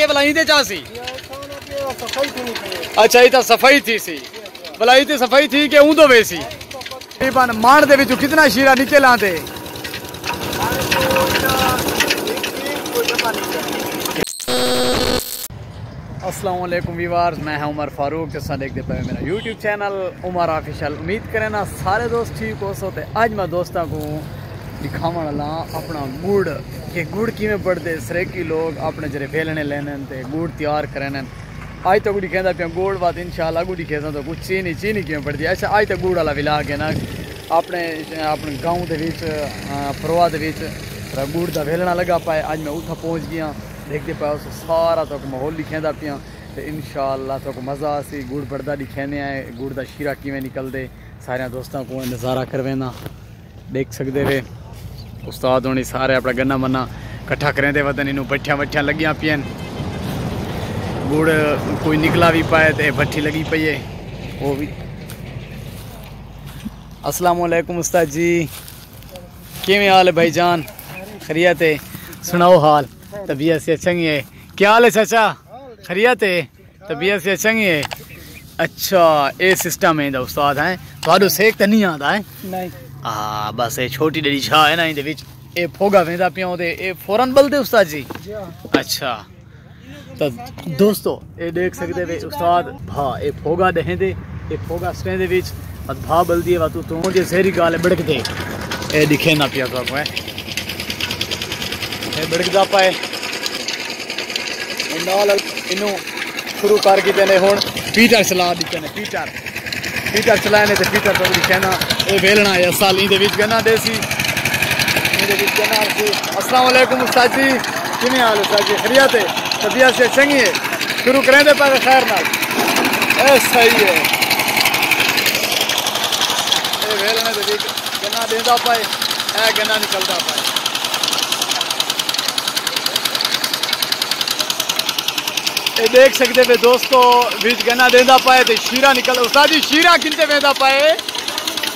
के भलाई दे चासी अच्छा ये तो सफ़ाई थी सी। भलाई ते सफ़ाई थी के ऊंदो वेसी तकरीबन माण दे विचों कितना शीरा निकल आंदे अस्सलाम वालेकुम वीवार्स, मैं हूँ उमर फारूक। जैसा देखते पे मेरा यूट्यूब चैनल, उमर ऑफिशियल। उम्मीद करें ना, सारे दोस्त ठीक हो सो ते आज मैं दोस्तों को दिखावन ला अपना गुड़, कि गुड़ किमें बढ़ते सरेकी लोग अपने जरे बेलने लेने ते गुड़ तैयार करने। आज तो गुड़ी कहता पिया, गुड़ बात इंशाल्लाह गुड़ी कहता तो कुछ चीनी चीनी किमें बढ़ती अच्छा आज तो गुड़ वाला विला के ना। अपने अपने गाँव के विच परवाह के विच गुड़ का वेलना लगा पाए। आज मैं उत्था पहुँच गया देखते पाए उस सारा तो माहौल लिखेंदा पिया। तो इन शाला तो मज़ा आसी गुड़ बढ़ता दिखेने आए। गुड़ का शीरा किमें निकलते सारे दोस्तों को नज़ारा करवेना देख सकते वे उस्ताद होनी सारे अपना गन्ना मन्ना कट्ठा करें थे वतन इनू भट्ठियाँ भट्ठियाँ लगियाँ पियन गुड़ कोई निकला भी पाए तो भट्ठी लगी पई है वो भी। अस्सलाम वालेकुम उस्ताद जी। किमें हाल है भाईजान? खरियत है सुनाओ हाल। तबीयत से चंगी है क्या हाल है चाचा? खरियत है तबीयत से चंगी है अच्छा ये सिस्टम है उस्ताद हैं। तो सेक तो नहीं आता है नहीं। ਹਾਂ ਬਸ ਇਹ ਛੋਟੀ ਜਿਹੜੀ ਛਾਂ ਹੈ ਨਾ ਇਹਦੇ ਵਿੱਚ। ਇਹ ਫੋਗਾ ਵੇਂਦਾ ਪਿਆ ਉਹਦੇ, ਇਹ ਫੌਰਨ ਬਲਦੇ ਉਸਤਾਦ ਜੀ। ਅੱਛਾ। ਤਾਂ ਦੋਸਤੋ, ਇਹ ਦੇਖ ਸਕਦੇ ਵੇ ਉਸਤਾਦ, ਭਾ, ਇਹ ਫੋਗਾ ਦਹਿੰਦੇ ਇਹ ਫੋਗਾ ਸਟੇ ਦੇ ਵਿੱਚ ਅਦ ਭਾ ਬਲਦੀ ਹੈ ਤੂੰ ਤੂੰ ਜੇ ਸਹਿਰੀ ਗਾਲ ਬੜਕਦੇ ਇਹ ਦਿਖੇ ਨਾ ਪਿਆ ਤੁਹਾਨੂੰ ਹੈ ਇਹ। ਬੜਕਦਾ ਪਾਏ ਨਾਲ ਇਹਨੂੰ ਸ਼ੁਰੂ ਕਰ ਕੇ ਨੇ ਹੁਣ। ਪੀਟਰ ਚਲਾ ਦਿੱਤੇ ਨੇ, ਪੀਟਰ। ਪੀਟਰ ਚਲਾਣੇ ਤੇ ਪੀਟਰ ਤੋਂ ਵੀ ਕਹਿਣਾ ਇਹ ਵੇਲਣਾ ਹੈ ਸਾਲੀ ਦੇ ਵਿੱਚ ਗੰਨਾ ਦੇਸੀ ਇਹਦੇ ਵਿੱਚ ਗੰਨਾ ਸੀ ਅਸਲਾਮ ਵਾਲੇਕੁਮ ਉਸਤਾਦ ਜੀ ਕਿਵੇਂ ਹਾਲ ਉਸਤਾਦ ਜੀ ਖਰੀਅਤ ਹੈ ਤਬੀਅਤ ਸੇ ਚੰਗੀ ਹੈ ਸ਼ੁਰੂ ਕਰਾਂ ਤੇ ਪਰ ਖੈਰ ਨਾਲ ਇਹ ਸਹੀ ਹੈ ਇਹ ਵੇਲਣੇ ਦੇ ਵਿੱਚ ਗੰਨਾ ਦੇਂਦਾ ਪਾਏ ਇਹ ਗੰਨਾ ਨਿਕਲਦਾ ਪਾਏ ਇਹ ਦੇਖ ਸਕਦੇ ਪਏ ਦੋਸਤੋ ਵਿੱਚ ਗੰਨਾ ਦੇਂਦਾ ਪਾਏ ਤੇ ਸ਼ੀਰਾ ਨਿਕਲ ਉਸਤਾਦ ਜੀ ਸ਼ੀਰਾ ਕਿੰਨੇ ਵੇਂਦਾ ਪਾਏ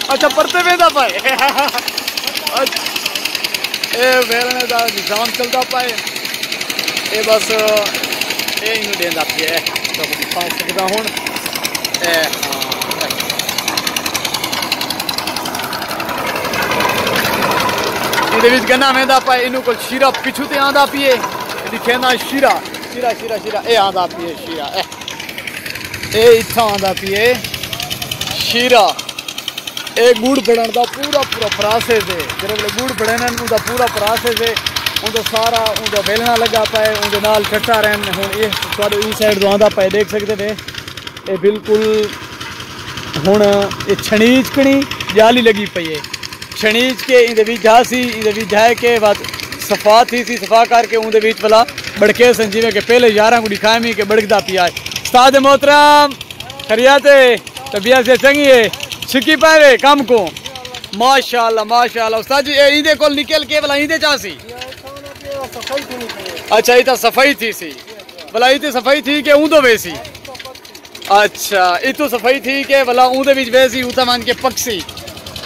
अच्छा परते वेंदा पाए ए वेलने दा निजाम चलदा पाए ए बस ए इनु देंदा पिए तो दिखा सकदा हुन ए ਇਹਦੇ ਵਿੱਚ ਗੰਨਾ ਵੇਂਦਾ ਪਾਏ ਇਹਨੂੰ ਕੋਲ ਸ਼ੀਰਾ ਪਿੱਛੂ ਤੇ ਆਂਦਾ ਪੀਏ ਦਿਖੇ ਨਾ ਸ਼ੀਰਾ ਸ਼ੀਰਾ ਸ਼ੀਰਾ ਸ਼ੀਰਾ ਇਹ ਆਂਦਾ ਪੀਏ ਸ਼ੀਰਾ ਇਹ ਇਹ ਇੱਥਾਂ ਆਂਦਾ ਪੀਏ ਸ਼ੀਰਾ ਇਹ ਗੁੜ ਬੜਨ ਦਾ ਪੂਰਾ ਪੂਰਾ ਪ੍ਰੋਸੈਸ ਹੈ ਜਿਹੜੇ ਵੇਲੇ ਗੁੜ ਬੜਨ ਉਹਦਾ ਪੂਰਾ ਪ੍ਰੋਸੈਸ ਹੈ ਉਹਦਾ ਸਾਰਾ ਉਹਦਾ ਵੇਲਣਾ ਲੱਗਾ ਪਏ ਉਹਦੇ ਨਾਲ ਕੱਟਾ ਰਹਿਣ ਹੁਣ ਇਹ ਤੁਹਾਡੇ ਇਸ ਸਾਈਡ ਤੋਂ ਆਂਦਾ ਪਏ ਦੇਖ ਸਕਦੇ ਵੇ ਇਹ ਬਿਲਕੁਲ ਹੁਣ ਇਹ ਛਣੀਚ ਕਣੀ ਜਾਲੀ ਲੱਗੀ ਪਈ ਹੈ ਛਣੀਚ ਕੇ ਇਹਦੇ ਵਿੱਚ ਜਾ ਸੀ ਇਹਦੇ ਵਿੱਚ ਜਾ ਕੇ ਬਾਅਦ ਸਫਾ थी सी सफा करके उनके बीच भला बड़के सन जिमें के पहले यार को दिखाए मी के बड़कदा पिया उस्ताद मोहतरम खरियात तबीयत से चंगी है छिकी पैरे कम को। माशाल्लाह माशाल्लाह। उस्ताद जी इंदे देखो निकल के, भला इंदे चासी अच्छा इता तो सफ़ाई थी सी। भला इते तो सफ़ाई थी के उंदो तो वेसी। अच्छा इतो सफ़ाई थी के, भला उंदे बीच वेसी उता मान के पक्षी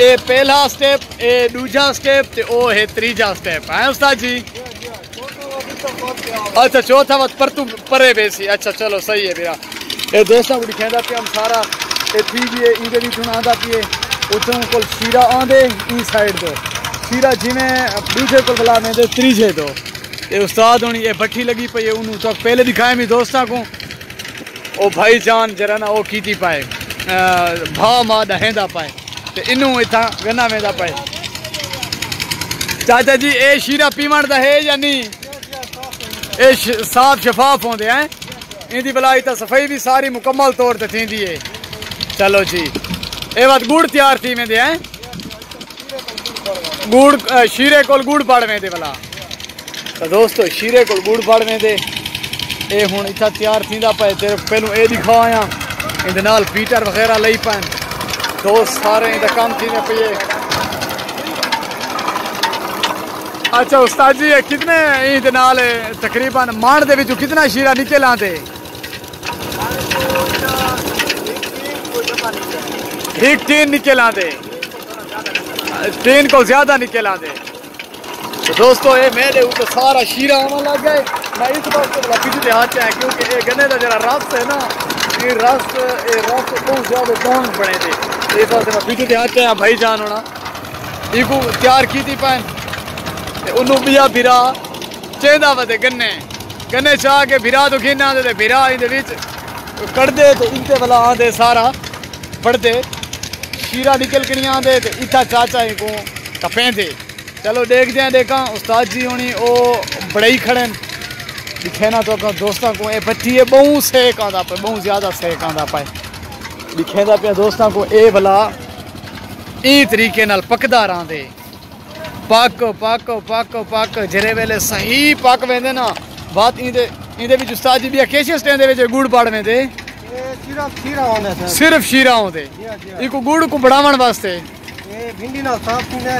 ए, पहला स्टेप, ए, दूजा स्टेप, ते ओ है तीजा स्टेप। है, उस्ताद जी? अच्छा चौथा वत पर तू परे वेसी। अच्छा चलो, सही है मेरा ये दोस्तों को दिखाया था हम सारा। ਤੇ ਵੀ ਇਹ ਇਹਦੇ ਵਿੱਚ ਹੁਣ ਆਂਦਾ ਪੀਏ ਉਥੋਂ ਕੋਲ ਸੀਰਾ ਆਂਦੇ ਈ ਸਾਈਡ ਤੋਂ ਸੀਰਾ ਜਿਵੇਂ ਦੂਜੇ ਕੋਲ ਬਲਾ ਮੈਂ ਤੇ ਤੀਜੇ ਤੋਂ ਤੇ ਉਸਤਾਦ ਹੁਣ ਇਹ ਬੱਠੀ ਲੱਗੀ ਪਈ ਹੈ ਉਹਨੂੰ ਤੱਕ ਪਹਿਲੇ ਦਿਖਾਏ ਮੈਂ ਦੋਸਤਾਂ ਕੋ ਉਹ ਭਾਈ ਜਾਨ ਜਰਾ ਨਾ ਉਹ ਕੀਤੀ ਪਾਏ ਭਾ ਮਾ ਦਹਿੰਦਾ ਪਾਏ ਤੇ ਇਹਨੂੰ ਇਥਾਂ ਗੰਨਾ ਵੇਂਦਾ ਪਾਏ ਚਾਚਾ ਜੀ ਇਹ ਸ਼ੀਰਾ ਪੀਵਣ ਦਾ ਹੈ ਜਾਂ ਨਹੀਂ ਇਹ ਸਾਫ ਸ਼ਫਾਫ ਹੁੰਦੇ ਹੈ ਇਹਦੀ ਬਲਾਈ ਤਾਂ ਸਫਾਈ ਵੀ ਸਾਰੀ ਮੁਕੰਮਲ ਤੌਰ ਤੇ ਥੀਂਦੀ ਹੈ चलो जी। ए बात गुड़ तैयार थी में दे हैं? गुड़ शीरे कोल गुड़ पाड़ में दे भला। तो दोस्तों, शीरे कोल गुड़ पाड़ में दे। ये हूँ इतना तैयार थी पे तेरे पहलू ये दिखा आया। इन पीटर वगैरह ले पैन। दोस्त सारे इंदा कम थी पे अच्छा उस्ताद जी कितने ईद तकरीबन माण के कितना शीरा निकल आते ठीक तीन निकल आंदे तीन को ज़्यादा निकल आंदे तो दोस्तों, ये मेरे ऊपर सारा शीरा आना लग गए। मैं इस बात से बड़ा पीछे हाथ है क्योंकि ये गन्ने का जरा रस है ना, ये रस ये रस बहुत ज़्यादा दांग बने थे। इस वास्ते मैं पीछे हाथ है भाई जान होना। इको तैयार की थी पैन। उन्होंने बिया फिरा चेंदा वते गन्ने। गन्ने चाह के फिरा तो खिना दे फिरा इन कड़दे तो इनते वाला आंदे सारा पढ़ते शीरा निकल कणी आंदे ते इतना चाचा ही को कपेंदे चलो देख हैं देखा उस्ताद जी होनी ओ बड़े ही खड़े दिखे ना तो दोस्तों को ये बच्ची है बहुत सेक आता पे बहुत ज़्यादा सेक आता पाए दिखे पे दोस्तों को ए भला ई तरीके नाल पकदा रहा पक पक पक पक जरे वेले सही पक वेंदे ना बात इंदे इंदे विच उस्ताद जी भी केशियस स्टैंड दे विच गुड़ पाड़ वेंदे सिर्फ़ शीरा होते इको गुड़ को बढ़ावन वास्ते।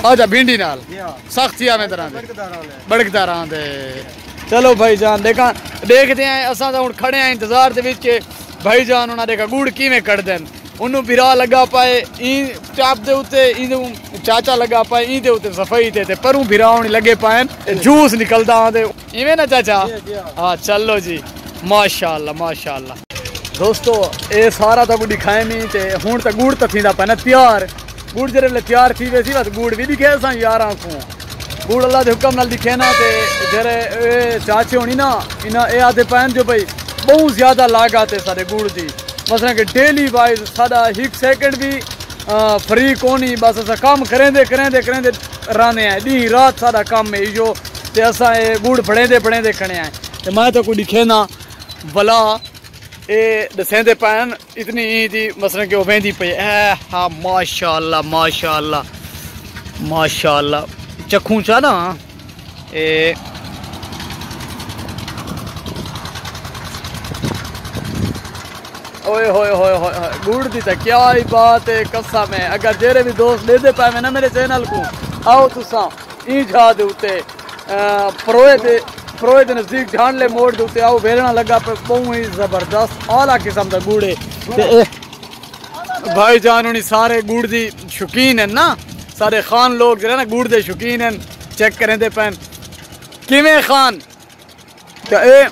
अच्छा भिंडी नाल सख्त ही तरह बड़कदार आते चलो भाई जान देखा देखते हैं असा तो हूँ खड़े हैं इंतज़ार के बिच भाई जान उन्हें देखा गुड़ किमें कट देन उन्होंने बिरा लगा पाए ई चाप के उ चाचा लगा पाए ई दे उते सफ़ाई ते पर बिरा होने लगे पाए जूस निकलता आंदे इवें ना चाचा? हाँ। चलो जी। माशाला माशाला दोस्तों ये सारा तो दिखाए नहीं तो हूँ तो गुड़ तो थी पैना तैयार। गुड़ जरे तैयार थी वैसी बात गुड़ भी दिखे सा यार को गुड़ अल्लाह के हुक्म नाल दिखे ना तो जरे चाचे होनी ना इन्हें ये आते पैन जो भाई बहुत ज़्यादा लागत है सारे गुड़ की मसला कि डेली वाइज साडा एक सेकंड भी फ्री कोनी, बस अस कम करेंदे करेंदे करेंदे रहने हैं। डी रात साडा कम है जो ते असा गुड़ पढ़ेंदे पढ़ेंदे खने हैं तो मैं तो कोई दिखे ना, भला ਇਹ ਦਸੇਂਦੇ ਪੈਣ ਇਤਨੀ ਜੀ ਮਸਲਾ ਕਿ ਉਹ ਵਹਿੰਦੀ ਪਈ ਐ ਹਾਂ ਮਾਸ਼ਾਅੱਲਾ ਮਾਸ਼ਾਅੱਲਾ ਮਾਸ਼ਾਅੱਲਾ ਚੱਖੂ ਚਾ ਨਾ ਇਹ ओए होए होए होए गुड़ दी तो क्या ही बात है कसम है अगर जेरे भी दोस्त ले दे पाए ना मेरे चैनल को आओ तुसा ई जा दे उते प्रोए दे फरोए के नज़दीक झांडले मोड़ के ही ज़बरदस्त आला किस्म का गुड़ है भाई जान सारे गुड़ की शौकीन है ना सारे खान लोग जो शौकीन चेक करें पैन किमें खान तो ए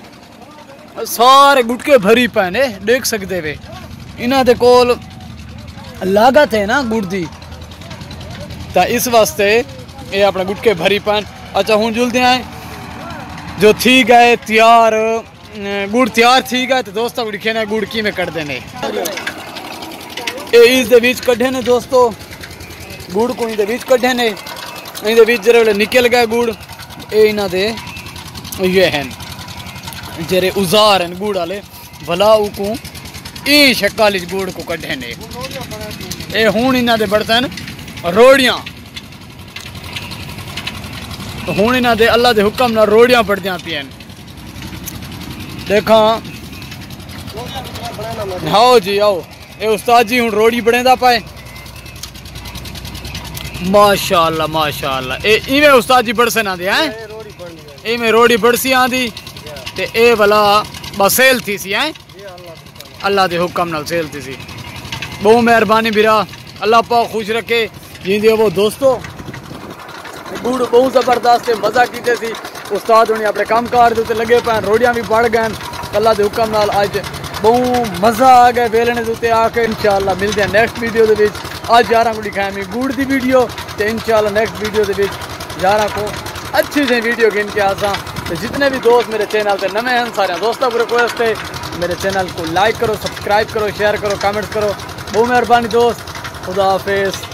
सारे गुटके भरी पैन देख सकते वे इन्हों के लागत है ना गुड़ इस वास्ते ये गुटके भरी पैन अच्छा हूँ जुलते आए जो थी गए तैयार गुड़ तैयार थी गए तो दोस्तों को ने गुड़ की में कट देने। इस दे बीच कढ़े ने दोस्तों, गुड़ को इन बीच कढ़े ने इन बीच जरे निकल गए गुड़। ये इन्हों दे हैं, जरे उजार हैं गुड़ वाले, भला को, ई शक्ल गुड़ को कढ़े ने। हूँ इन्हों के बर्तन रोड़ियाँ। हूँ इन्हों के अल्लाह के हुक्म न रोड़ियाँ पड़दियाँ देखा आओ जी आओ ये उस्ताद जी हूँ रोड़ी बनेदा पाए माशाअल्लाह ए इवें उस्ताद जी बड़से ना दे हैं इवें रोड़ी बड़सी आंदी ते ए भला बस सेल थी सी हैं अल्लाह के हुक्म नाल सेल थी सी बहुत मेहरबानी बिरा अल्लाह पाक खुश रखे जिंदे वो दोस्तों गुड़ बहुत ज़बरदस्त मज़ा किए उस्ताद होनी अपने काम कार के उ लगे पे रोड़ियाँ भी बढ़ गए अल्लाह के हुक्म अज बहुत मज़ा आ गया वेलने के आके इंशाला मिलते हैं नैक्सट वीडियो के अज यार को दिखाया मैं गुड़ की वीडियो तो इंशाला नैक्सट वीडियो के यार को अच्छी सी वीडियो गिन के आसा। तो जितने भी दोस्त मेरे चैनल से नवे हैं सारे दोस्तों को रिक्वेस्ट है, मेरे चैनल को लाइक करो सब्सक्राइब करो शेयर करो कमेंट करो। बहुत मेहरबानी दोस्त, खुदा हाफिज़।